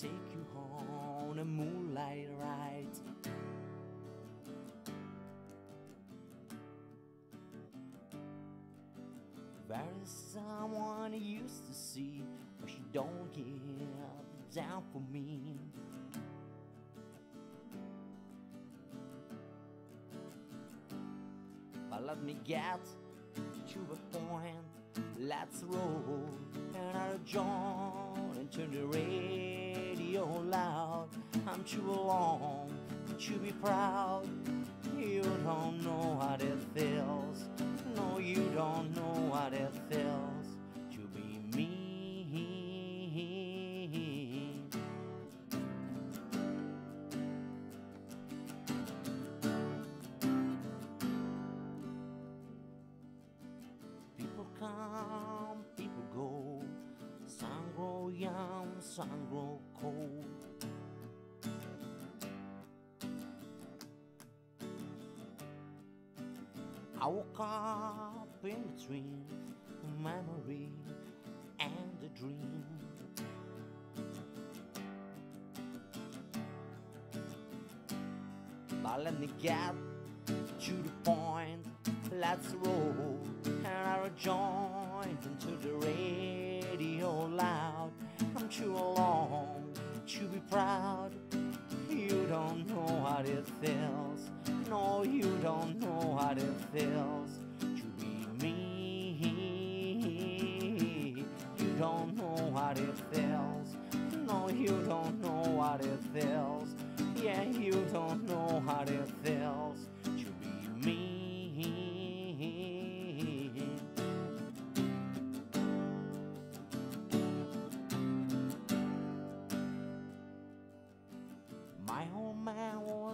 take you on a moonlight ride. There is someone I used to see, but she don't give down for me. But let me get to the point. Let's roll another joint and turn the radio I'm too alone to be proud. You don't know what it feels. No, you don't know what it feels to be me. People come, people go. Some grow young, some grow cold. I woke up in between memory and the dream. But let me get to the point. Let's roll another joint into the radio loud. I'm too alone to be proud. You don't know what it feels. No, you don't know what it feels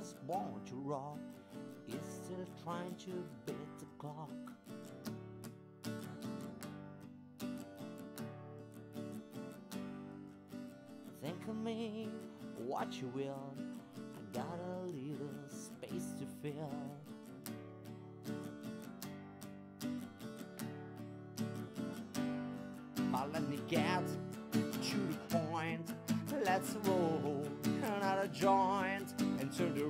was born to rock. He's still trying to beat the clock. Think of me, what you will. I got a little space to fill. But let me get to the point. Let's roll another joint and turn the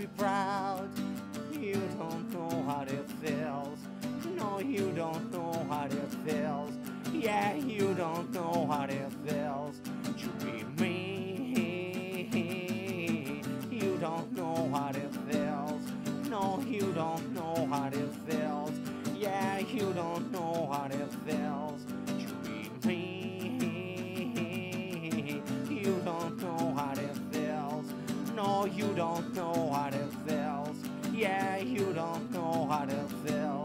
be proud. You don't know how it feels. No, you don't know how it feels. Yeah, you don't know how it feels don't know how it feels. Yeah, you don't know how it feels.